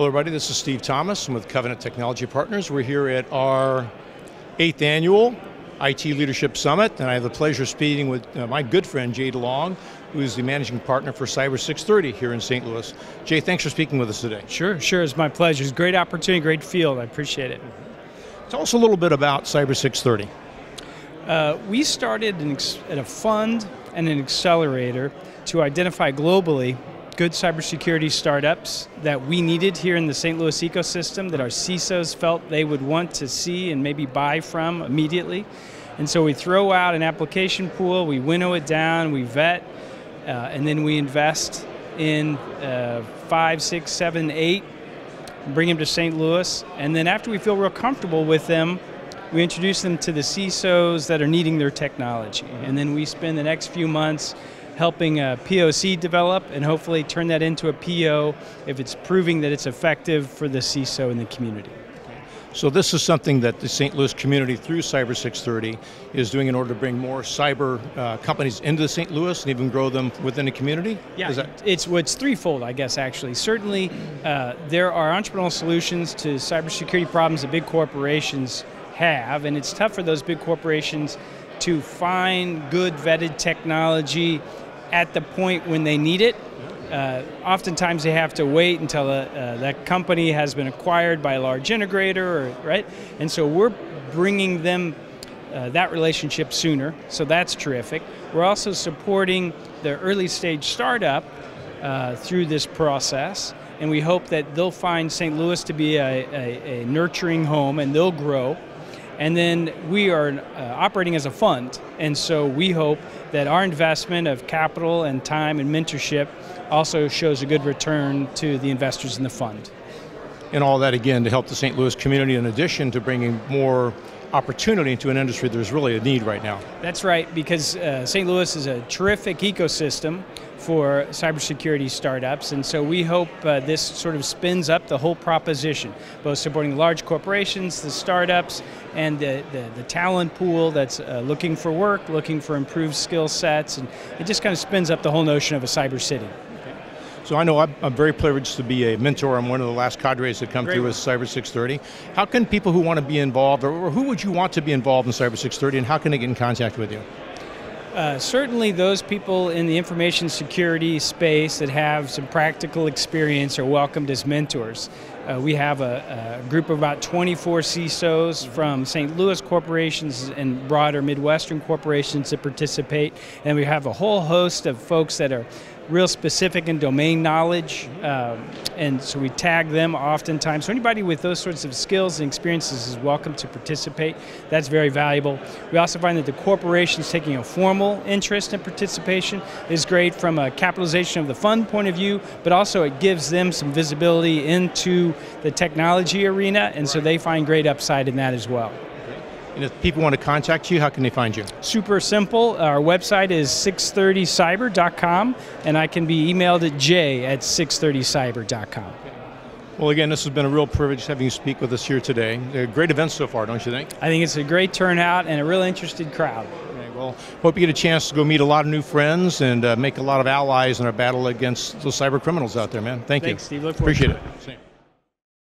Hello, everybody. This is Steve Thomas. I'm with Covenant Technology Partners. We're here at our eighth annual IT Leadership Summit, and I have the pleasure of speaking with uh, my good friend Jay DeLong, who is the managing partner for Cyber 630 here in St. Louis. Jay, thanks for speaking with us today. Sure, sure. It's my pleasure. It's a great opportunity, great field. I appreciate it. Tell us a little bit about Cyber 630. Uh, we started an at a fund and an accelerator to identify globally good cybersecurity startups that we needed here in the St. Louis ecosystem that our CISOs felt they would want to see and maybe buy from immediately. And so we throw out an application pool, we winnow it down, we vet, uh, and then we invest in uh, five, six, seven, eight, bring them to St. Louis. And then after we feel real comfortable with them, we introduce them to the CISOs that are needing their technology. And then we spend the next few months helping a POC develop and hopefully turn that into a PO if it's proving that it's effective for the CISO in the community. So this is something that the St. Louis community through Cyber 630 is doing in order to bring more cyber uh, companies into the St. Louis and even grow them within the community? Yeah, that- it's, it's threefold, I guess, actually. Certainly, uh, there are entrepreneurial solutions to cybersecurity problems that big corporations have, and it's tough for those big corporations to find good vetted technology at the point when they need it. Uh, oftentimes they have to wait until a, uh, that company has been acquired by a large integrator, or, right? And so we're bringing them uh, that relationship sooner, so that's terrific. We're also supporting the early stage startup uh, through this process, and we hope that they'll find St. Louis to be a, a, a nurturing home and they'll grow. And then we are uh, operating as a fund, and so we hope that our investment of capital and time and mentorship also shows a good return to the investors in the fund. And all that again to help the St. Louis community in addition to bringing more opportunity into an industry there's really a need right now. That's right, because uh, St. Louis is a terrific ecosystem for cybersecurity startups, and so we hope uh, this sort of spins up the whole proposition, both supporting large corporations, the startups, and the, the, the talent pool that's uh, looking for work, looking for improved skill sets, and it just kind of spins up the whole notion of a cyber city. So I know I'm, I'm, very privileged to be a mentor. I'm one of the last cadres that come Great. through with Cyber 630. How can people who want to be involved, or, who would you want to be involved in Cyber 630, and how can they get in contact with you? Uh, certainly those people in the information security space that have some practical experience are welcomed as mentors. Uh, we have a, a, group of about 24 CISOs from St. Louis corporations and broader Midwestern corporations that participate, and we have a whole host of folks that are real specific and domain knowledge, um, and so we tag them oftentimes. So anybody with those sorts of skills and experiences is welcome to participate. That's very valuable. We also find that the corporations taking a formal interest in participation is great from a capitalization of the fund point of view, but also it gives them some visibility into the technology arena, and so they find great upside in that as well. And if people want to contact you, how can they find you? Super simple. Our website is 630cyber.com, and I can be emailed at j at 630cyber.com. Well, again, this has been a real privilege having you speak with us here today. A great event so far, don't you think? I think it's a great turnout and a real interested crowd. Okay, well, hope you get a chance to go meet a lot of new friends and uh, make a lot of allies in our battle against those cyber criminals out there, man. Thank Thanks, you. Steve. Look Appreciate it. it.